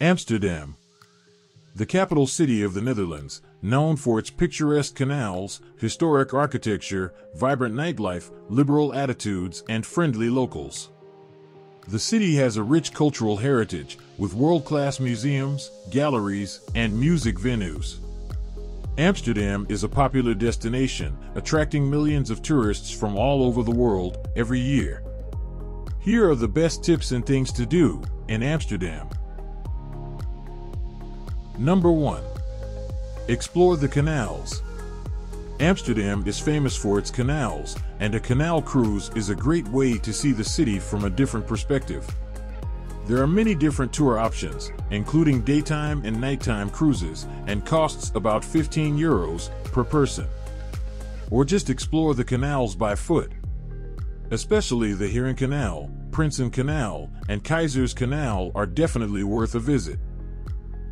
Amsterdam. The capital city of the Netherlands, known for its picturesque canals, historic architecture, vibrant nightlife, liberal attitudes, and friendly locals. The city has a rich cultural heritage, with world-class museums, galleries, and music venues. Amsterdam is a popular destination, attracting millions of tourists from all over the world every year. Here are the best tips and things to do in Amsterdam. Number 1. Explore the canals. Amsterdam is famous for its canals, and a canal cruise is a great way to see the city from a different perspective. There are many different tour options, including daytime and nighttime cruises, and costs about 15 euros per person. Or just explore the canals by foot. Especially the Heeren Canal, Prinsen Canal, and Keizers Canal are definitely worth a visit.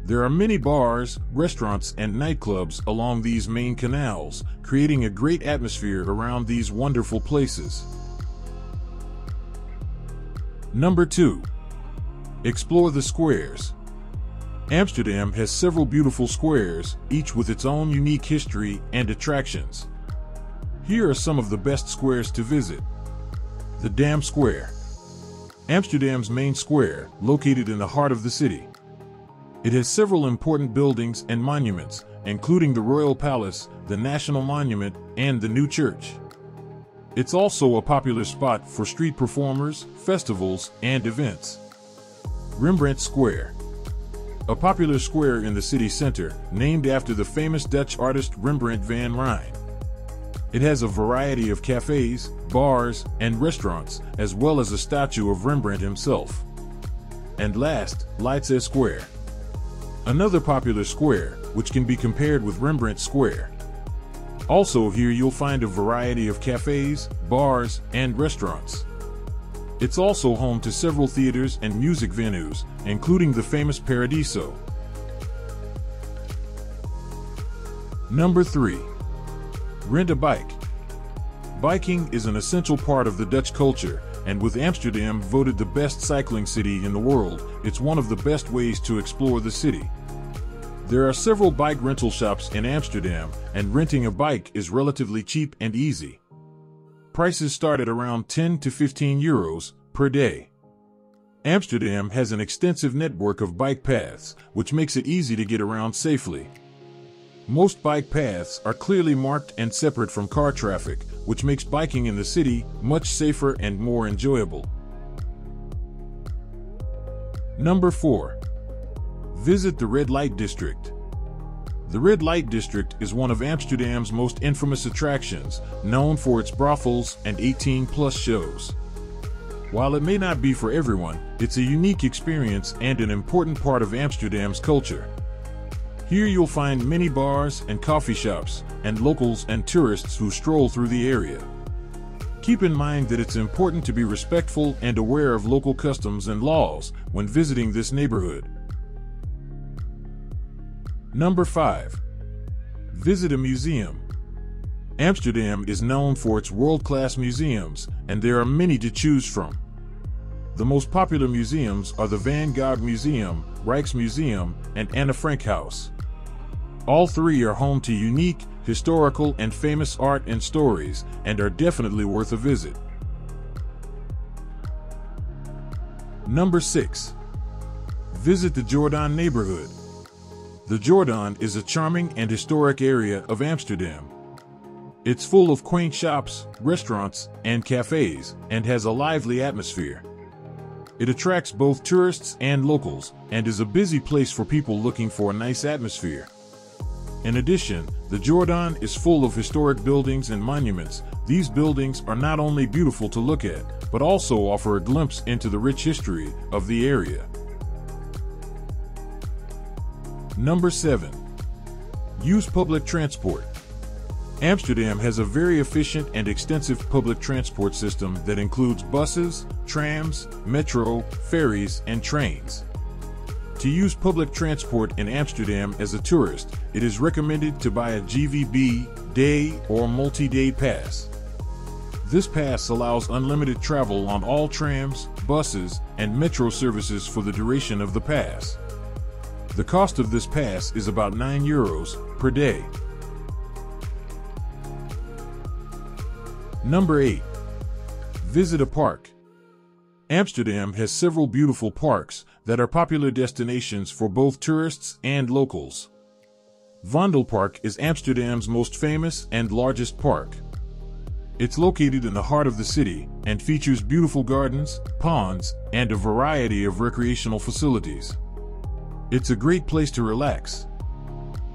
There are many bars, restaurants, and nightclubs along these main canals, creating a great atmosphere around these wonderful places. Number 2. Explore the squares. Amsterdam has several beautiful squares, each with its own unique history and attractions. Here are some of the best squares to visit. The Dam Square. Amsterdam's main square, located in the heart of the city. It has several important buildings and monuments, including the Royal Palace, the National Monument, and the new church. It's also a popular spot for street performers, festivals, and events. Rembrandt Square. A popular square in the city center, named after the famous Dutch artist Rembrandt van Rijn. It has a variety of cafes, bars, and restaurants, as well as a statue of Rembrandt himself. And last, Leidse Square. Another popular square, which can be compared with Rembrandt Square. Also here you'll find a variety of cafes, bars, and restaurants. It's also home to several theaters and music venues, including the famous Paradiso. Number 3. Rent a bike. Biking is an essential part of the Dutch culture, and with Amsterdam voted the best cycling city in the world, it's one of the best ways to explore the city. There are several bike rental shops in Amsterdam, and renting a bike is relatively cheap and easy. Prices start at around 10 to 15 euros per day. Amsterdam has an extensive network of bike paths, which makes it easy to get around safely. Most bike paths are clearly marked and separate from car traffic, which makes biking in the city much safer and more enjoyable. Number 4. Visit the Red Light District. The Red Light District is one of Amsterdam's most infamous attractions, known for its brothels and 18 plus shows. While it may not be for everyone, it's a unique experience and an important part of Amsterdam's culture. Here you'll find many bars and coffee shops, and locals and tourists who stroll through the area. Keep in mind that it's important to be respectful and aware of local customs and laws when visiting this neighborhood. Number 5. Visit a museum. Amsterdam is known for its world-class museums, and there are many to choose from. The most popular museums are the Van Gogh Museum, Rijksmuseum, and Anne Frank House. All three are home to unique, historical, and famous art and stories, and are definitely worth a visit. Number 6. Visit the Jordaan neighborhood. The Jordaan is a charming and historic area of Amsterdam. It's full of quaint shops, restaurants, and cafes, and has a lively atmosphere. It attracts both tourists and locals, and is a busy place for people looking for a nice atmosphere. In addition, the Jordaan is full of historic buildings and monuments. These buildings are not only beautiful to look at, but also offer a glimpse into the rich history of the area. Number 7. Use public transport. Amsterdam has a very efficient and extensive public transport system that includes buses, trams, metro, ferries, and trains. To use public transport in Amsterdam as a tourist, it is recommended to buy a GVB, day, or multi-day pass. This pass allows unlimited travel on all trams, buses, and metro services for the duration of the pass. The cost of this pass is about 9 euros per day. Number 8. Visit a park. Amsterdam has several beautiful parks that are popular destinations for both tourists and locals. Vondelpark is Amsterdam's most famous and largest park. It's located in the heart of the city and features beautiful gardens, ponds, and a variety of recreational facilities. It's a great place to relax.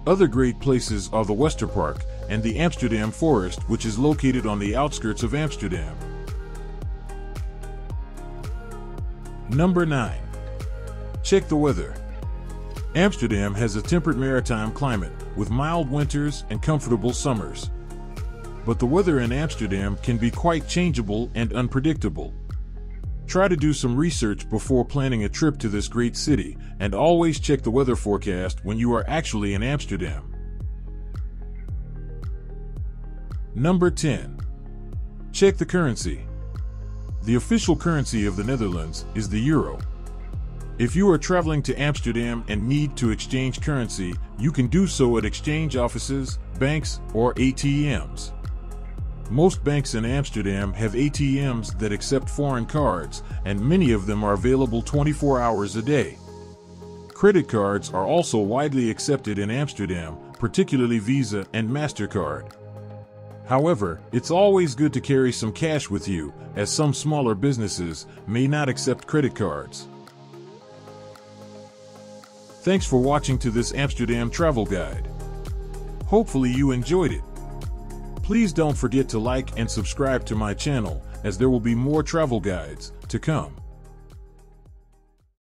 Other great places are the Westerpark and the Amsterdam Forest, which is located on the outskirts of Amsterdam. Number 9. Check the weather. Amsterdam has a temperate maritime climate with mild winters and comfortable summers. But the weather in Amsterdam can be quite changeable and unpredictable. Try to do some research before planning a trip to this great city and always check the weather forecast when you are actually in Amsterdam. Number 10. Check the currency. The official currency of the Netherlands is the euro. If you are traveling to Amsterdam and need to exchange currency, you can do so at exchange offices, banks, or ATMs. Most banks in Amsterdam have ATMs that accept foreign cards, and many of them are available 24 hours a day. Credit cards are also widely accepted in Amsterdam, particularly Visa and MasterCard. However, it's always good to carry some cash with you, as some smaller businesses may not accept credit cards. Thanks for watching to this Amsterdam travel guide. Hopefully you enjoyed it. Please don't forget to like and subscribe to my channel as there will be more travel guides to come.